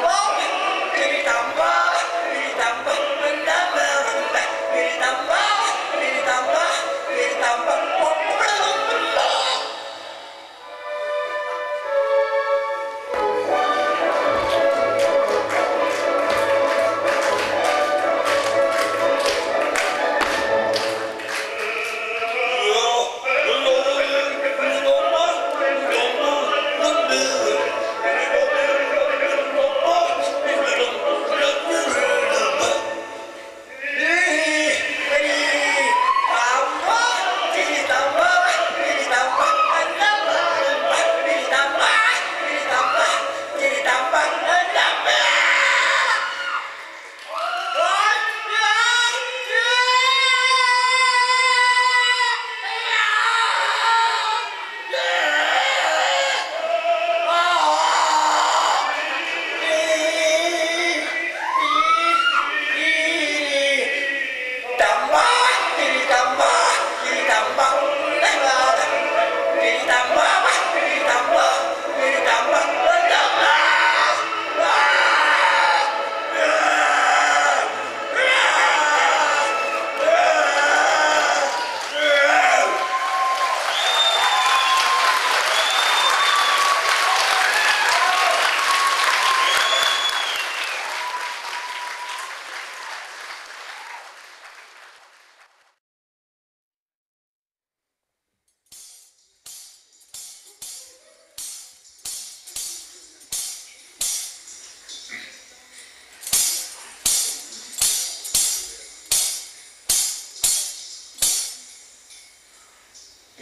bom, ele tá bom.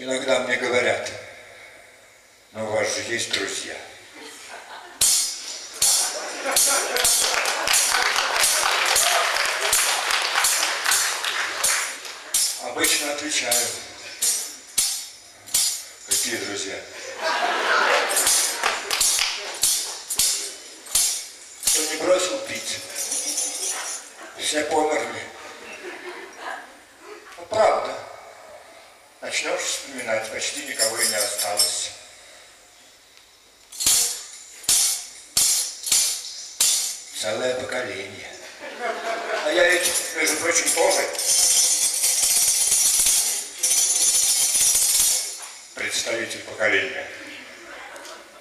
Иногда мне говорят, но у вас же есть друзья. Обычно отвечаю. Какие друзья? Кто не бросил пить? Все померли. Ну, правда. Начнешь вспоминать, почти никого и не осталось. Целое поколение. А я ведь, между прочим, тоже представитель поколения.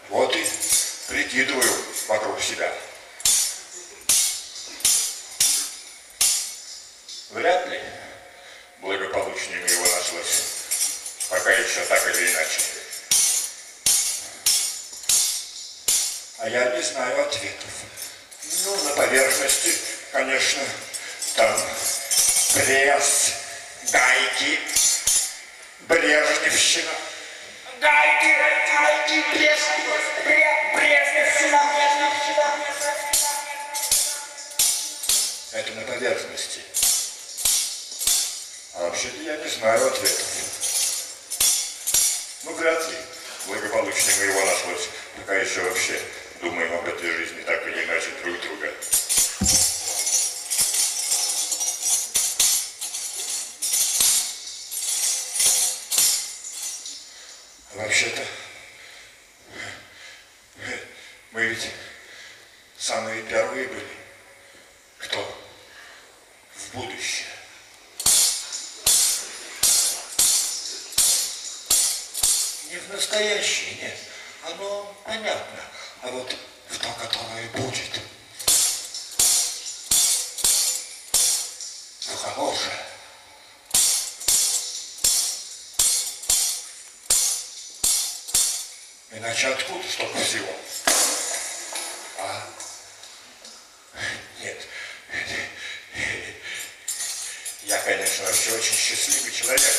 Вот и прикидываю вокруг себя. Еще так или иначе. А я не знаю ответов. Ну, на поверхности, конечно, там пресс, гайки, брежневщина. Гайки, гайки, пресс, брежневщина, брежневщина. Это на поверхности. А вообще-то я не знаю ответов. Ну, вряд ли благополучнее моего нашлось. Пока еще вообще думаем об этой жизни так или иначе друг друга. Не в настоящее, нет. Оно понятно. А вот в то, которое будет. В хорошее. Иначе откуда столько всего? А? Нет. Я, конечно, вообще очень счастливый человек,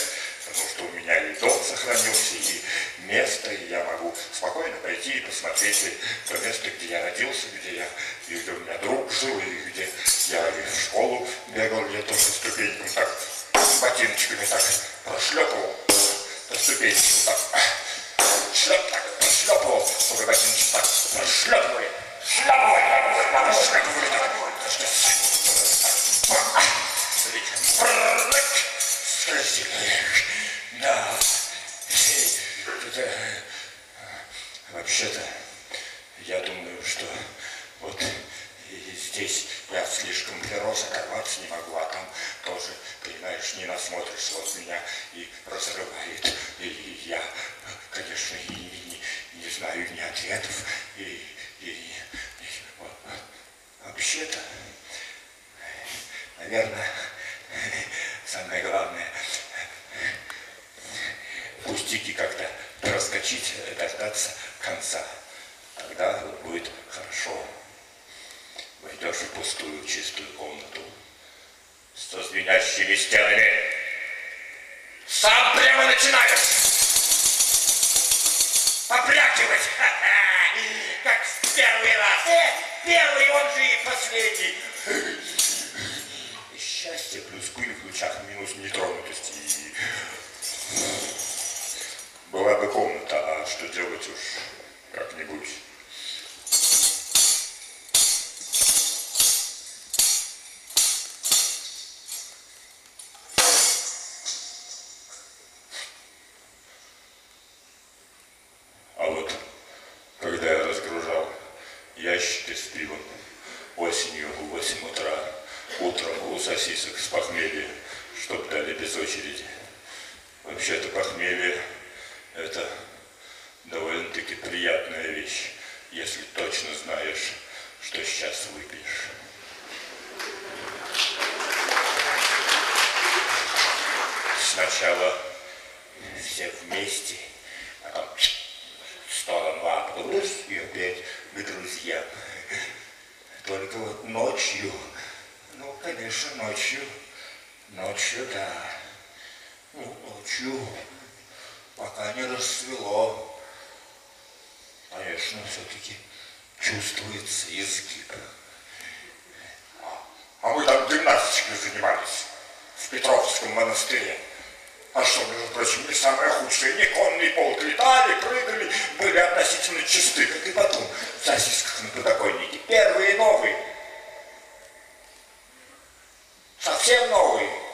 потому что у меня и дом сохранился, и место, и я могу спокойно пойти и посмотреть то место, где я родился, где я, и где у меня друг жил, и где я и в школу бегал, где тоже ступеньками так, ботиночками так прошлепывал, по ступенечкам так, шлеп так, прошлепывал, чтобы слишком прирос, оторваться не могу, а там тоже, понимаешь, не насмотришь, вот меня и разрывает. И я, конечно, и не, не знаю ни ответов, и, и, и вообще-то, наверное, самое главное, пустяки как-то проскочить, дождаться конца. Тогда будет хорошо. Войдешь в пустую чистую комнату со звенящими стенами. Сам прямо начинаешь попрятивать, как в первый раз. Э, первый, он же и последний. Счастье плюс пыль в лучах минус нетронутости. Была бы комната, а что делать уж как-нибудь. Ящики с пивом осенью в 8 утра, утром у сосисок с похмелья, чтоб дали без очереди. Вообще-то похмелье – это довольно-таки приятная вещь, если точно знаешь, что сейчас выпьешь. Сначала все вместе, а потом в сторону обрус и опять к друзьям. Только вот ночью, ну, конечно, ночью, ночью, да, ну, ночью пока не расцвело. Конечно, все-таки чувствуется изгиб. А мы там гимнастикой занимались в Петровском монастыре. А что, между прочим, не самое худшее. Не конный полк летали, прыгали, были относительно чисты, как и потом в сосисках на подоконнике. Первые новые. Совсем новые.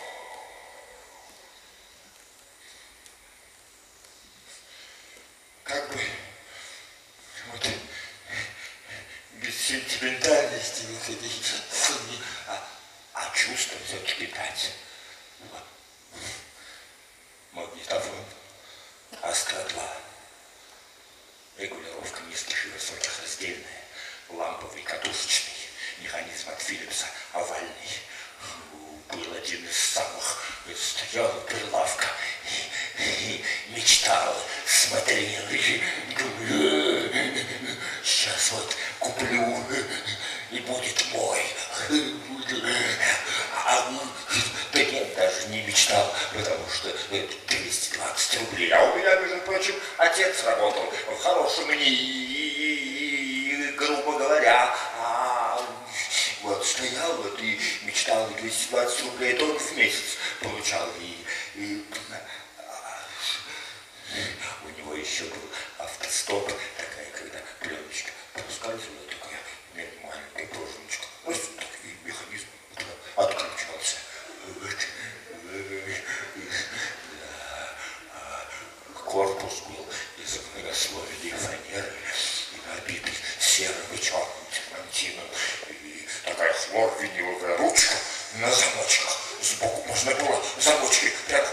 Как бы вот без сентиментальности вот этой а, а чувства все-таки дать. Магнитофон АСК-2. Регулировка низких и высоких раздельная. Ламповый катушечный. Механизм от Филлипса овальный. Был один из самых. Стоял прилавка и, и мечтал, смотрел. Думаю, сейчас вот куплю и будет мой. А да нет, даже не мечтал, потому что 220 рублей. А у меня, между прочим, отец работал в хорошем и, грубо говоря, а вот стоял вот и мечтал, 220 рублей только в месяц получал. И, и у него еще был автостоп, Можно было замочки прямо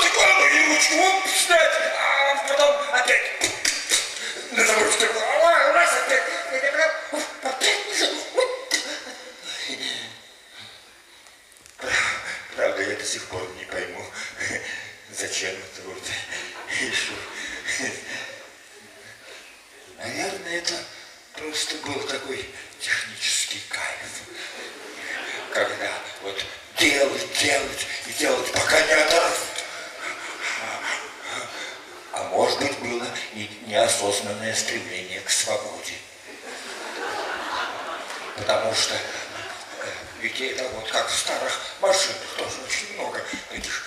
стеклянную ручку вот, снять, а потом опять. На замочке. Раз опять, опять Правда, я до сих пор не пойму, зачем это вот еще. Наверное, это просто был такой технический кайф. Когда вот делать, делать и делать, пока не оторвут. А может быть, было и неосознанное стремление к свободе. Потому что ведь это вот как в старых машинах тоже очень много этих